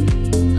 You.